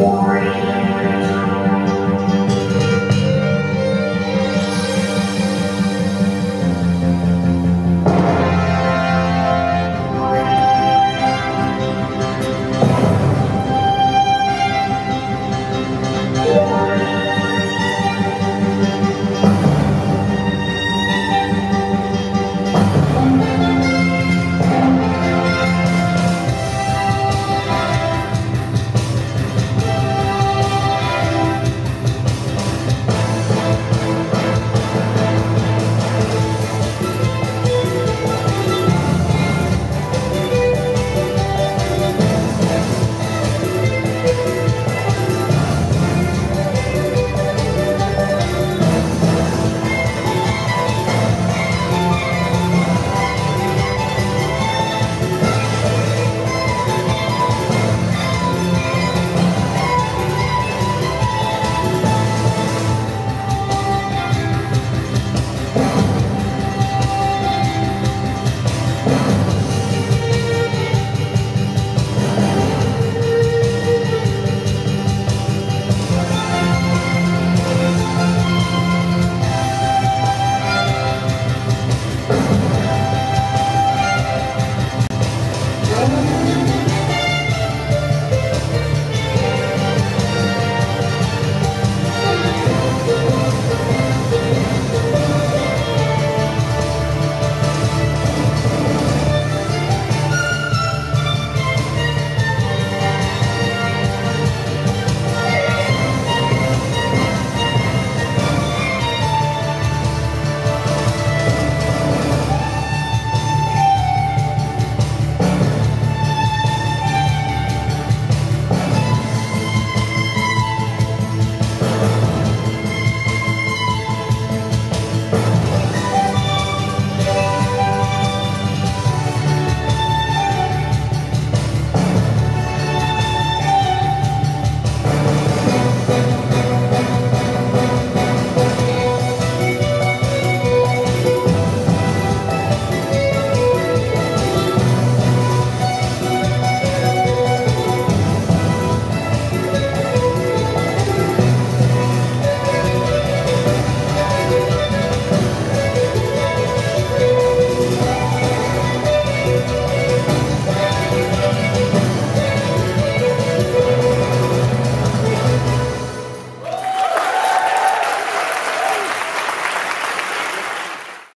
warrior.